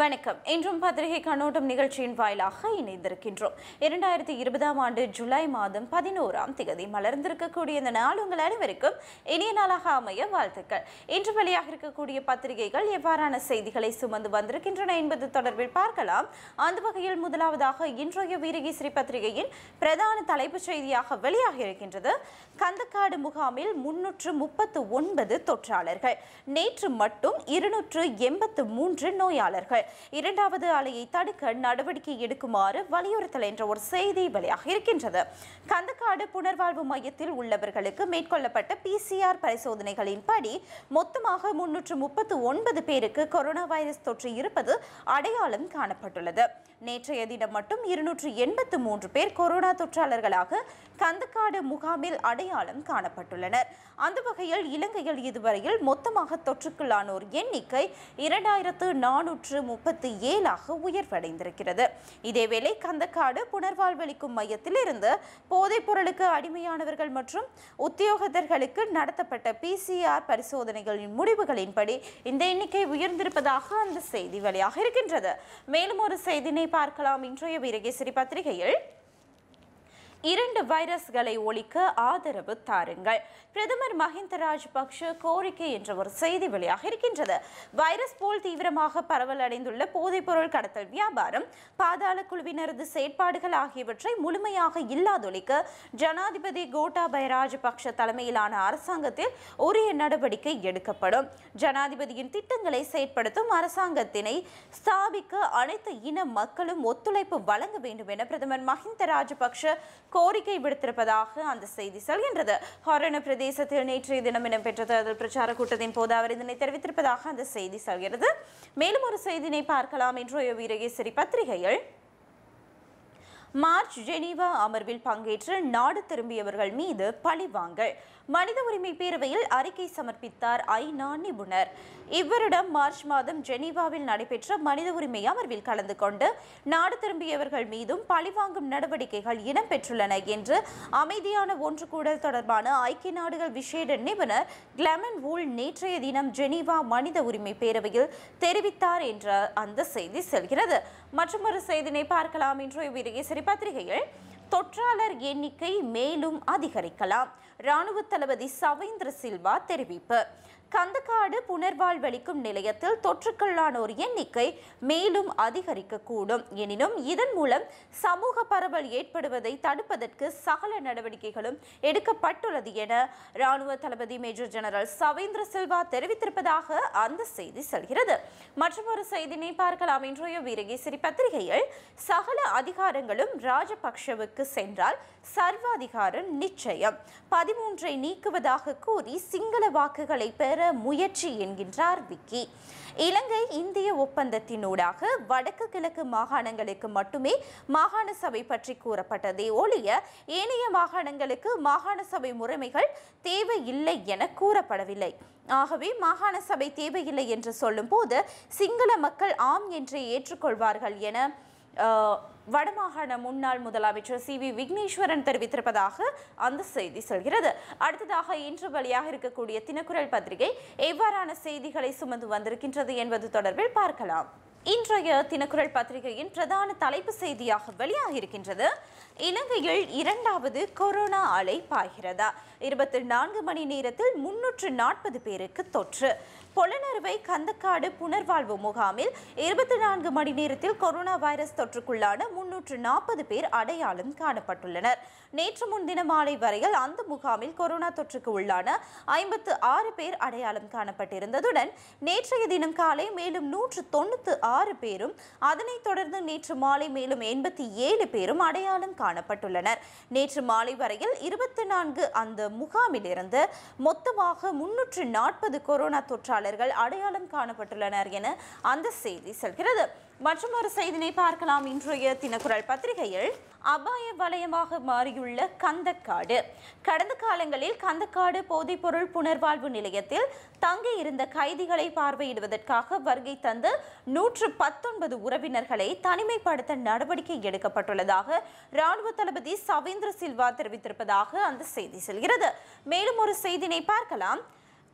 வணக்கம். இன்றும் பத்திரிகை கண்ணோட்டம் நிகழ்ச்சியின் வாயிலாக இணைந்திருக்கின்றோம். இரண்டாயிரத்தி இருபதாம் ஆண்டு ஜூலை மாதம் பதினோராம் திகதி மலர்ந்திருக்கக்கூடிய இந்த நாள் உங்கள் அனைவருக்கும் இனிய நாளாக அமைய வாழ்த்துக்கள். இன்று வெளியாக இருக்கக்கூடிய பத்திரிகைகள் எவ்வாறான செய்திகளை சுமந்து வந்திருக்கின்றன என்பது தொடர்பில் பார்க்கலாம். அந்த வகையில் முதலாவதாக இன்றைய வீரகேசரி பத்திரிகையின் பிரதான தலைப்புச் செய்தியாக வெளியாக இருக்கின்றது. கந்தக்காடு முகாமில் முன்னூற்று முப்பத்து ஒன்பது தொற்றாளர்கள் நேற்று மட்டும் இருநூற்று எண்பத்து மூன்று நோயாளர்கள் இரண்டாவது அலையை தடுக்க நடவடிக்கை எடுக்குமாறு வலியுறுத்தல் என்ற ஒரு செய்தி வெளியாக இருக்கின்றது. கந்தக்காடு புனர்வாழ்வு மையத்தில் உள்ளவர்களுக்கு மேற்கொள்ளப்பட்ட பிசிஆர் பரிசோதனைகளின் படி மொத்தமாக முன்னூற்று முப்பத்து ஒன்பது பேருக்கு கொரோனா வைரஸ் தொற்று இருப்பது அடையாளம் காணப்பட்டுள்ளது. நேற்றைய தினம் மட்டும் இருநூற்று எண்பத்து மூன்று பேர் கொரோனா தொற்றாளர்களாக கந்தக்காடு முகாமில் அடையாளம் காணப்பட்டுள்ளனர். அந்த வகையில் இலங்கையில் இதுவரையில் மொத்தமாக தொற்றுக்குள்ளானோர் எண்ணிக்கை இரண்டாயிரத்து நானூற்று முப்பத்தி ஏழாக உயர்வடைந்திருக்கிறது. இதேவேளை கந்தக்காடு புனர்வாழ்வளிக்கும் மையத்தில் இருந்து போதைப் பொருளுக்கு அடிமையானவர்கள் மற்றும் உத்தியோகத்தர்களுக்கு நடத்தப்பட்ட பிசிஆர் பரிசோதனைகளின் முடிவுகளின்படி இந்த எண்ணிக்கை உயர்ந்திருப்பதாக அந்த செய்தி வெளியாக இருக்கின்றது மேலும் ஒரு செய்தினை பார்க்கலாம். இன்றைய வீரகேசரி பத்திரிகையில் இரண்டு வைரஸ்களை ஒழிக்க ஆதரவு தாருங்கள். பிரதமர் மஹிந்த ராஜபக்ஷ கோரிக்கை என்ற ஒரு செய்தி வெளியாக இருக்கின்றது. வைரஸ் போல் தீவிரமாக பரவல் அடைந்துள்ள போதைப்பொருள் கடத்தல் வியாபாரம் பாதாள குழுவினரது செயற்பாடுகள் ஆகியவற்றை முழுமையாக இல்லாதொழிக்க ஜனாதிபதி கோட்டாபய ராஜபக்ஷ தலைமையிலான அரசாங்கத்தில் உரிய நடவடிக்கை எடுக்கப்படும். ஜனாதிபதியின் திட்டங்களை செயற்படுத்தும் அரசாங்கத்தினை ஸ்தாபிக்க அனைத்து இன மக்களும் ஒத்துழைப்பு வழங்க வேண்டும் என பிரதமர் மஹிந்த ராஜபக்ஷ கோரிக்கை விடுத்திருப்பதாக அந்த செய்தி சொல்கின்றது. ஹொரண பிரதேசத்தில் நேற்றைய தினம் இடம்பெற்ற தேர்தல் பிரச்சார கூட்டத்தின் போது அவர் இதனை தெரிவித்திருப்பதாக அந்த செய்தி சொல்கிறது. மேலும் ஒரு செய்தியினை பார்க்கலாம். இன்றைய வீரகேசரி பத்திரிகையில் மார்ச் ஜெனீவா அமர்வில் பங்கேற்று நாடு திரும்பியவர்கள் மீது பழிவாங்கல் மனித உரிமை பேரவையில் அறிக்கை சமர்ப்பித்தார் ஐநா நிபுணர். இவரிடம் மார்ச் மாதம் ஜெனீவாவில் நடைபெற்ற மனித உரிமை அமர்வில் கலந்து கொண்டு நாடு திரும்பியவர்கள் மீதும் பழிவாங்கும் நடவடிக்கைகள் இடம்பெற்றுள்ளன என்று அமைதியான ஒன்று கூடல் தொடர்பான ஐக்கிய நாடுகள் விசேட நிபுணர் கிளமன் வூல் நேற்றைய தினம் ஜெனீவா மனித உரிமை பேரவையில் தெரிவித்தார் என்ற அந்த செய்தி செல்கிறது. மற்றும் ஒரு செய்தினை பார்க்கலாம். இன்றைய வீரகேசரி பத்திரிகையில் தொற்றாளர் எண்ணிக்கை மேலும் அதிகரிக்கலாம். ராணுவ தளபதி சவேந்திர சில்வா தெரிவிப்பு. கந்தக்காடு புனர்வாழ்வளிக்கும் நிலையத்தில் தொற்றுக்கள்ளானோர் எண்ணிக்கை மேலும் அதிகரிக்கக்கூடும். எனினும் இதன் மூலம் சமூக பரவல் ஏற்படுவதை தடுப்பதற்கு சகல நடவடிக்கைகளும் எடுக்கப்பட்டுள்ளது என ராணுவ தளபதி மேஜர் ஜெனரல் சவேந்திர சில்வா தெரிவித்திருப்பதாக அந்த செய்தி செல்கிறது. மற்றொரு செய்தினை பார்க்கலாம். இன்றைய வீரகேசரி பத்திரிகையில் சகல அதிகாரங்களும் ராஜபக்ஷவுக்கு சென்றால் சர்வாதிகாரம் நிச்சயம். பதிமூன்றை நீக்குவதாக கூறி சிங்கள வாக்குகளை பெற முயற்சி என்கின்றார் விக்கி. இலங்கை இந்திய ஒப்பந்தத்தினூடாக வடக்கு கிழக்கு மாகாணங்களுக்கு மட்டுமே மாகாண சபை பற்றி கூறப்பட்டதே ஒழிய ஏனைய மாகாணங்களுக்கு மாகாண சபை முறைமைகள் தேவையில்லை என கூறப்படவில்லை. ஆகவே மாகாண சபை தேவையில்லை என்று சொல்லும்போது சிங்கள மக்கள் ஆம் என்றே ஏற்றுக்கொள்வார்கள் என வடமாகாண முன்னாள் முதலமைச்சர் சி வி விக்னேஸ்வரன் தெரிவித்திருப்பதாக அந்த செய்தி சொல்கிறது. அடுத்ததாக இன்று வழியாக இருக்கக்கூடிய தினக்குரல் பத்திரிகை எவ்வாறான செய்திகளை சுமந்து வந்திருக்கின்றது என்பது தொடர்பில் பார்க்கலாம். இன்றைய தினக்குரல் பத்திரிகையின் பிரதான தலைப்பு செய்தியாக வெளியாகியிருக்கின்றது இலங்கையில் இரண்டாவது கொரோனா அலை பாய்கிறதா? இருபத்தி நான்கு மணி நேரத்தில் முன்னூற்று நாற்பது பேருக்கு தொற்று. பொலனறுவை கந்தக்காடு புனர்வாழ்வு முகாமில் இருபத்தி நான்கு மணி நேரத்தில் கொரோனா வைரஸ் தொற்றுக்குள்ளான முன்னூற்று நாற்பது பேர் அடையாளம் காணப்பட்டுள்ளனர். நேற்று முன்தின மாலை வரையில் அந்த முகாமில் கொரோனா தொற்றுக்கு உள்ளான ஐம்பத்து ஆறு பேர் அடையாளம் காணப்பட்டிருந்ததுடன் நேற்றைய தினம் காலை மேலும் நூற்று தொண்ணூத்து ஆறு பேரும் அதனைத் தொடர்ந்து நேற்று மாலை மேலும் எண்பத்தி ஏழு பேரும் அடையாளம் காணப்பட்டுள்ளனர். நேற்று மாலை வரையில் இருபத்தி நான்கு அந்த முகாமிலிருந்து மொத்தமாக முன்னூற்று நாற்பது கொரோனா தொற்றாளர்கள் அடையாளம் காணப்பட்டுள்ளனர் என அந்த செய்தி சொல்கிறது. மற்றும் ஒரு செய்தினை பார்க்கலாம். இன்றைய தினக்குரல் பத்திரிகையில் அபாய வலயமாக மாறியுள்ள கந்தக்காடு. கடந்த காலங்களில் கந்தக்காடு போதைப்பொருள் புனர்வாழ்வு நிலையத்தில் தங்கியிருந்த கைதிகளை பார்வையிடுவதற்காக வருகை தந்து நூற்று பத்தொன்பது உறவினர்களை தனிமைப்படுத்த நடவடிக்கை எடுக்கப்பட்டுள்ளதாக ராணுவ தளபதி சவேந்திர சில்வா தெரிவித்திருப்பதாக அந்த செய்தி செல்கிறது. மேலும் ஒரு செய்தினை பார்க்கலாம்.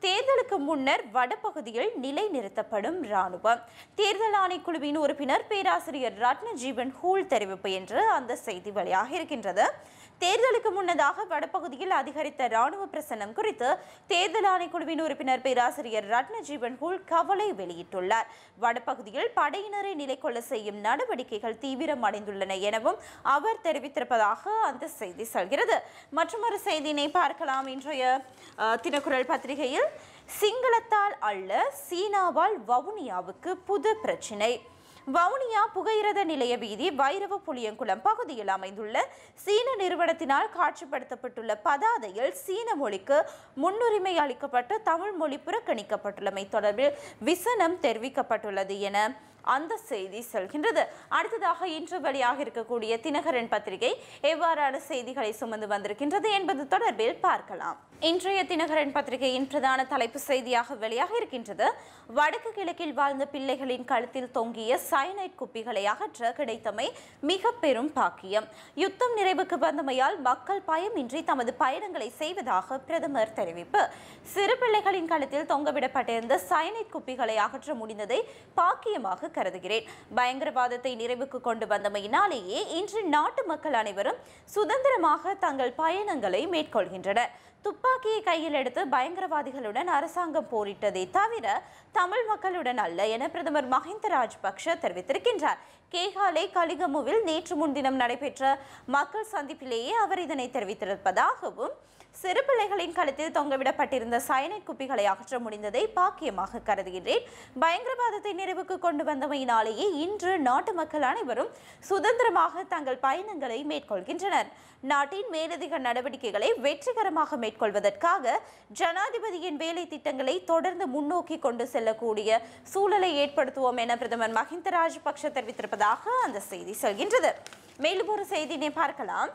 தேர்தலுக்கு முன்னர் வடபகுதியில் நிலைநிறுத்தப்படும் ராணுவம் தேர்தல் ஆணைக்குழுவின் உறுப்பினர் பேராசிரியர் ரத்னஜீவன் ஹூல் தெரிவிப்பு என்று அந்த செய்தி வெளியாக இருக்கின்றது தேர்தலுக்கு முன்னதாக வடபகுதியில் அதிகரித்த ராணுவ பிரசன்னம் குறித்து தேர்தல் ஆணைக்குழுவின் உறுப்பினர் பேராசிரியர் ரத்னஜீவன் ஹூல் கவலை வெளியிட்டுள்ளார். வடபகுதியில் படையினரை நிலைக்கொள்ள செய்யும் நடவடிக்கைகள் தீவிரம் அடைந்துள்ளன எனவும் அவர் தெரிவித்திருப்பதாக அந்த செய்தி சொல்கிறது. மற்றொரு செய்தியினை பார்க்கலாம். இன்றைய தினக்குரல் பத்திரிகையில் சிங்களத்தால் அல்ல சீனாவால் வவுனியாவுக்கு புது பிரச்சினை. வவுனியா புகையிரத நிலைய வீதி வைரவ புளியங்குளம் பகுதியில் அமைந்துள்ள சீன நிறுவனத்தினால் காட்சிப்படுத்தப்பட்டுள்ள பதாதையில் சீன மொழிக்கு முன்னுரிமை அளிக்கப்பட்டு தமிழ் மொழி புறக்கணிக்கப்பட்டுள்ளமை தொடர்பில் விசனம் தெரிவிக்கப்பட்டுள்ளது என அந்த செய்தி செல்கின்றது. அடுத்ததாக இன்று வெளியாக இருக்கக்கூடிய தினகரன் பத்திரிகை எவ்வாறான செய்திகளை சுமந்து வந்திருக்கின்றது என்பது தொடர்பில் பார்க்கலாம். இன்றைய தினகரன் பத்திரிகையின் பிரதான தலைப்பு செய்தியாக வெளியாக இருக்கின்றது. வடக்கு கிழக்கில் வாழ்ந்த பிள்ளைகளின் கழுத்தில் தொங்கிய சயனைட் குப்பிகளை அகற்ற கிடைத்தமை மிக பெரும் பாக்கியம். யுத்தம் நிறைவுக்கு வந்தமையால் மக்கள் பயமின்றி தமது பயணங்களை செய்வதாக பிரதமர் தெரிவிப்பு. சிறு பிள்ளைகளின் கழுத்தில் தொங்கவிடப்பட்டிருந்த சயனைட் குப்பிகளை அகற்ற முடிந்ததை பாக்கியமாக கருதுகிறேன். பயங்கரவாதத்தை நிறைவுக்கு கொண்டு வந்தமையினாலேயே இன்று நாட்டு மக்கள் அனைவரும் சுதந்திரமாக தங்கள் பயணங்களை மேற்கொள்கின்றனர். துப்பாக்கியை கையில் எடுத்து பயங்கரவாதிகளுடன் அரசாங்கம் போரிட்டதை தவிர தமிழ் மக்களுடன் அல்ல என பிரதமர் மஹிந்த ராஜபக்ஷ தெரிவித்திருக்கின்றார். கேகாலை கலிகமுவில் நேற்று முன்தினம் நடைபெற்ற மக்கள் சந்திப்பிலேயே அவர் இதனை தெரிவித்திருப்பதாகவும் சிறு பிள்ளைகளின் கழுத்தில் தொங்கவிடப்பட்டிருந்த சயனைட் குப்பிகளை அகற்ற முடிந்ததை பாக்கியமாக கருதுகின்றேன். பயங்கரவாதத்தை நிறைவுக்கு கொண்டு வந்தமையினாலேயே இன்று நாட்டு மக்கள் அனைவரும் சுதந்திரமாக தங்கள் பயணங்களை மேற்கொள்கின்றனர். நாட்டின் மேலதிக நடவடிக்கைகளை வெற்றிகரமாக மேற்கொள்வதற்காக ஜனாதிபதியின் வேலை திட்டங்களை தொடர்ந்து முன்னோக்கி கொண்டு செல்லக்கூடிய சூழலை ஏற்படுத்துவோம் என பிரதமர் மஹிந்த ராஜபக்ஷ தெரிவித்திருப்பதாக அந்த செய்தி சொல்கின்றது. மேலும் ஒரு செய்தியினை பார்க்கலாம்.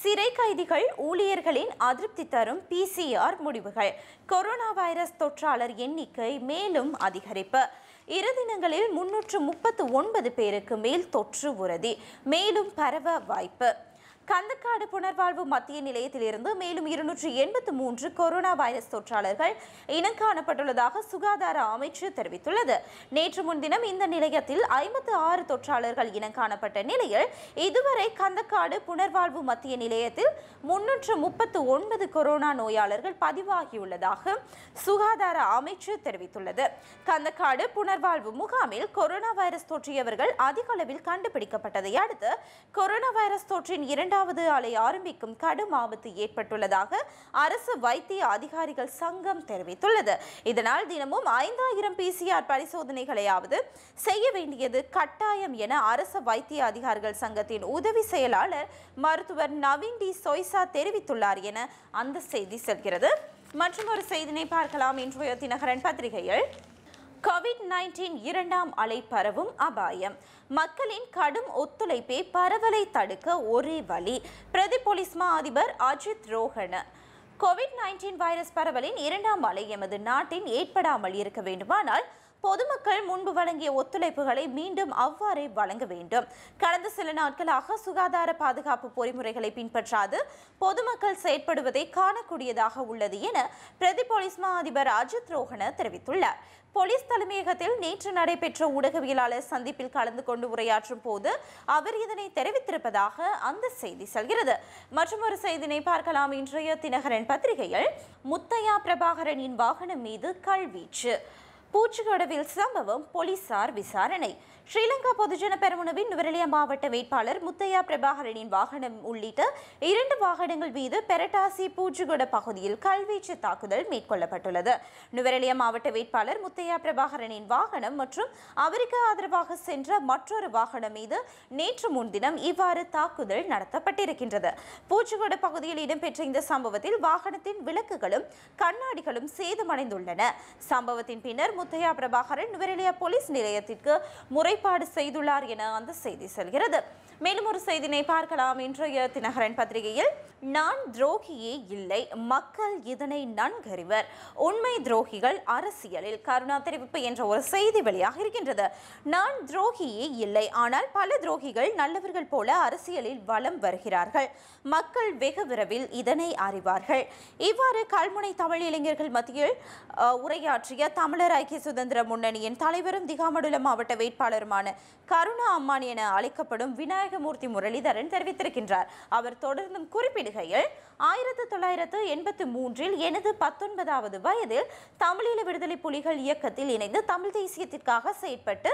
சிறை கைதிகள் ஊழியர்களின் அதிருப்தி தரும் பிசிஆர் முடிவுகள். கொரோனா வைரஸ் தொற்றாளர் எண்ணிக்கை மேலும் அதிகரிப்பு. இரு தினங்களில் முன்னூற்று முப்பத்து ஒன்பது பேருக்கு மேல் தொற்று உறுதி. மேலும் பரவ வாய்ப்பு. கந்தக்காடு புனர்வாழ்வு மத்திய நிலையத்தில் இருந்து மேலும் இருநூற்றி எண்பத்து மூன்று கொரோனா வைரஸ் தொற்றாளர்கள் இனம் காணப்பட்டுள்ளதாக சுகாதார அமைச்சு தெரிவித்துள்ளது. நேற்று முன்தினம் இந்த நிலையத்தில் ஐம்பத்து ஆறு தொற்றாளர்கள் இனம் காணப்பட்ட நிலையில் இதுவரை கந்தக்காடு புனர்வாழ்வு மத்திய நிலையத்தில் முன்னூற்று முப்பத்து ஒன்பது கொரோனா நோயாளர்கள் பதிவாகியுள்ளதாக சுகாதார அமைச்சு தெரிவித்துள்ளது. கந்தக்காடு புனர்வாழ்வு முகாமில் கொரோனா வைரஸ் தொற்றியவர்கள் அதிக அளவில் கண்டுபிடிக்கப்பட்டதை அடுத்து கொரோனா வைரஸ் தொற்றின் இரண்டாவது அலை ஆரம்பிக்கும் கடும் ஆபத்து ஏற்பட்டுள்ளதாக அரசு வைத்திய அதிகாரிகள் சங்கம் தெரிவித்துள்ளது. இதனால் தினமும் ஐந்தாயிரம் பிசிஆர் பரிசோதனைகளையாவது செய்ய வேண்டியது கட்டாயம் என அரசு வைத்திய அதிகாரிகள் சங்கத்தின் உதவி செயலாளர் மருத்துவர் நவீன் டி சொய்சா தெரிவித்துள்ளார் என அந்த செய்தி செல்கிறது. மற்றும் ஒரு செய்தினை பார்க்கலாம். இன்றைய தினகரன் பத்திரிகையில் கோவிட் நைன்டீன் இரண்டாம் அலை பரவும் அபாயம். மக்களின் கடும் ஒத்துழைப்பே பரவலை தடுக்க ஒரே வழி பிரதி போலீஸ் மா அதிபர் Ajith Rohana COVID nineteen virus பரவலின் இரண்டாம் அலை எமது நாட்டின் ஏற்படாமல் இருக்க வேண்டுமானால் பொதுமக்கள் முன்பு வழங்கிய ஒத்துழைப்புகளை மீண்டும் அவ்வாறே வழங்க வேண்டும். கடந்த சில நாட்களாக சுகாதார பாதுகாப்பு பொறிமுறைகளை பின்பற்றாது பொதுமக்கள் செயற்படுவதை காணக்கூடியதாக உள்ளது என பிரதி போலீஸ் மா அதிபர் அஜித் ரோஹன தெரிவித்துள்ளார். போலீஸ் தலைமையகத்தில் நேற்று நடைபெற்ற ஊடகவியலாளர் சந்திப்பில் கலந்து கொண்டு உரையாற்றும் போது அவர் இதனை தெரிவித்திருப்பதாக அந்த செய்தி செல்கிறது. மற்றும் ஒரு செய்தினை பார்க்கலாம். இன்றைய தினகரன் பத்திரிகையில் முத்தையா பிரபாகரனின் வாகனம் மீது கல்வீச்சு. பூச்சிக்கடவில் சம்பவம் போலீசார் விசாரணை. ஸ்ரீலங்கா பொதுஜன பெருமுனவின் நுவரெலியா மாவட்ட வேட்பாளர் முத்தையா பிரபாகரனின் வாகனம் உள்ளிட்ட இரண்டு வாகனங்கள் மீது பெரட்டாசி பூச்சிகொட பகுதியில் கல்வீச்சு தாக்குதல் மேற்கொள்ளப்பட்டுள்ளது. நுவரெலியா மாவட்ட வேட்பாளர் முத்தையா பிரபாகரனின் வாகனம் மற்றும் அவருக்கு ஆதரவாக சென்ற மற்றொரு வாகனம் மீது நேற்று முன்தினம் இவ்வாறு தாக்குதல் நடத்தப்பட்டிருக்கின்றது. பூச்சிகொட பகுதியில் இடம்பெற்ற இந்த சம்பவத்தில் வாகனத்தின் விளக்குகளும் கண்ணாடிகளும் சேதமடைந்துள்ளன. சம்பவத்தின் பின்னர் முத்தையா பிரபாகரன் நுவரெலியா போலீஸ் நிலையத்திற்கு முறை முறைப்பாடு செய்துள்ளார் என அந்த செய்தி செல்கிறது. மேலும் ஒரு செய்தினை பார்க்கலாம். இன்றைய தினகரன் பத்திரிகையில் நான் துரோகியே இல்லை மக்கள் இதனை நன்கறிவர். உண்மை துரோகிகள் அரசியலில் கருணா தெரிவிப்பு என்ற ஒரு செய்தி வெளியாக இருக்கின்றது. நான் துரோகியே இல்லை ஆனால் பல துரோகிகள் நல்லவர்கள் போல அரசியலில் வலம் வருகிறார்கள். மக்கள் வெகு விரைவில் இதனை அறிவார்கள். இவ்வாறு கல்முனை தமிழ் இளைஞர்கள் மத்தியில் உரையாற்றிய தமிழர் ஐக்கிய சுதந்திர முன்னணியின் தலைவரும் திகாமடுல மாவட்ட வேட்பாளரும் வேட்பாளருமான கருணா அம்மான் என அழைக்கப்படும் விநாயகமூர்த்தி முரளிதரன் தெரிவித்திருக்கின்றார். அவர் தொடர்ந்தும் குறிப்பிடுகையில் ஆயிரத்து தொள்ளாயிரத்து எண்பத்தி மூன்றில் எனது பத்தொன்பதாவது வயதில் தமிழீழ விடுதலை புலிகள் இயக்கத்தில் இணைந்து தமிழ் தேசியத்திற்காக செயற்பட்டு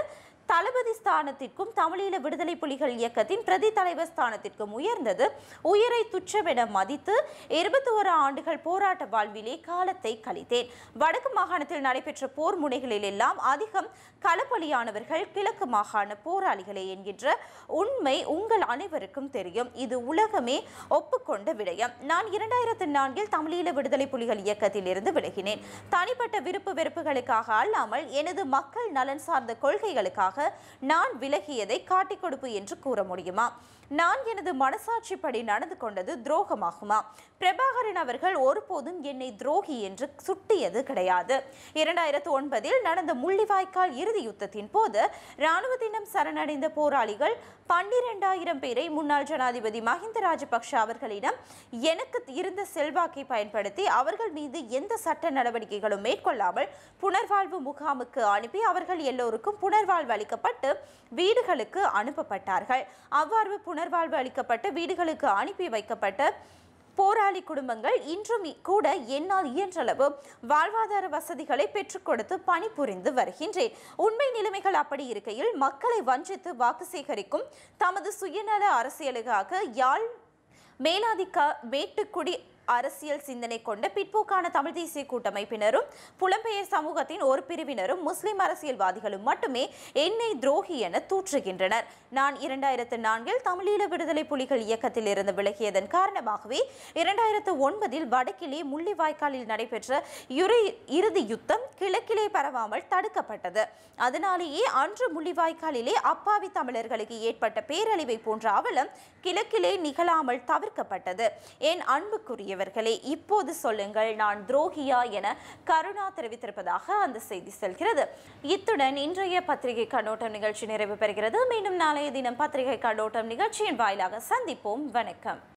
தளபதி ஸ்தானத்திற்கும் தமிழீழ விடுதலை புலிகள் இயக்கத்தின் பிரதி தலைவர் ஸ்தானத்திற்கும் உயர்ந்தது. உயரை துச்சமென மதித்து இருபத்தி ஓரு ஆண்டுகள் போராட்ட வாழ்விலே காலத்தை கழித்தேன். வடக்கு மாகாணத்தில் நடைபெற்ற போர் முனைகளில் எல்லாம் அதிகம் களப்பலியானவர்கள் கிழக்கு மாகாண போராளிகளே என்கின்ற உண்மை உங்கள் அனைவருக்கும் தெரியும். இது உலகமே ஒப்புக்கொண்ட விடயம். நான் இரண்டாயிரத்து நான்கில் தமிழீழ விடுதலை புலிகள் இயக்கத்தில் இருந்து விலகினேன். தனிப்பட்ட விருப்பு வெறுப்புகளுக்காக அல்லாமல் எனது மக்கள் நலன் சார்ந்த கொள்கைகளுக்காக நான் விலகியதை காட்டிக் கொடுப்பு என்று கூற முடியுமா? நான் எனது மனசாட்சிப்படி நடந்து கொண்டது துரோகமாகுமா? பிரபாகரன் அவர்கள் ஒருபோதும் என்னை துரோகி என்று சுட்டியது கிடையாது. இரண்டாயிரத்து ஒன்பதில் நடந்த முள்ளிவாய்க்கால் இறுதி யுத்தத்தின் போது இராணுவத்தினம் சரணடைந்த போராளிகள் பன்னிரெண்டாயிரம் பேரை முன்னாள் ஜனாதிபதி மஹிந்த ராஜபக்ஷ அவர்களிடம் எனக்கு இருந்த செல்வாக்கை பயன்படுத்தி அவர்கள் மீது எந்த சட்ட நடவடிக்கைகளும் மேற்கொள்ளாமல் புனர்வாழ்வு முகாமுக்கு அனுப்பி அவர்கள் எல்லோருக்கும் புனர்வாழ்வு அளிக்கப்பட்டு வீடுகளுக்கு அனுப்பப்பட்டார்கள். அவ்வாறு புனர்வாழ்வு அளிக்கப்பட்டு வீடுகளுக்கு அனுப்பி வைக்கப்பட்ட போராளி குடும்பங்கள் இன்றும் கூட என்னால் இயன்றளவு வாழ்வாதார வசதிகளை பெற்றுக் கொடுத்து பணிபுரிந்து வருகின்றேன். உண்மை நிலைமைகள் அப்படி இருக்கையில் மக்களை வஞ்சித்து வாக்கு சேகரிக்கும் தமது சுயநல அரசியலுக்காக யாழ் மேலாதிக்க மேட்டுக்குடி அரசியல் சிந்தனை கொண்ட பிற்போக்கான தமிழ் தேசிய கூட்டமைப்பினரும் புலம்பெயர் சமூகத்தின் ஒரு பிரிவினரும் முஸ்லிம் அரசியல்வாதிகளும் மட்டுமே என்னை துரோகி என தூற்றுகின்றனர். நான் இரண்டாயிரத்து நான்கில் தமிழீழ விடுதலை புலிகள் இயக்கத்தில் இருந்து விலகியதன் காரணமாகவே இரண்டாயிரத்து ஒன்பதில் வடக்கிலே முள்ளிவாய்க்காலில் நடைபெற்ற யுரை இறுதி யுத்தம் கிழக்கிலே பரவாமல் தடுக்கப்பட்டது. அதனாலேயே அன்று முள்ளிவாய்க்காலிலே அப்பாவி தமிழர்களுக்கு ஏற்பட்ட பேரழிவை போன்ற அவலம் கிழக்கிலே நிகழாமல் தவிர்க்கப்பட்டது. என் அன்புக்குரிய அன்புக்குரியவர்களே இப்போது சொல்லுங்கள் நான் துரோகியா என கருணா தெரிவித்திருப்பதாக அந்த செய்தி செல்கிறது. இத்துடன் இன்றைய பத்திரிகை கண்ணோட்டம் நிகழ்ச்சி நிறைவு பெறுகிறது. மீண்டும் நாளைய தினம் பத்திரிகை கண்ணோட்டம் நிகழ்ச்சியின் வாயிலாக சந்திப்போம். வணக்கம்.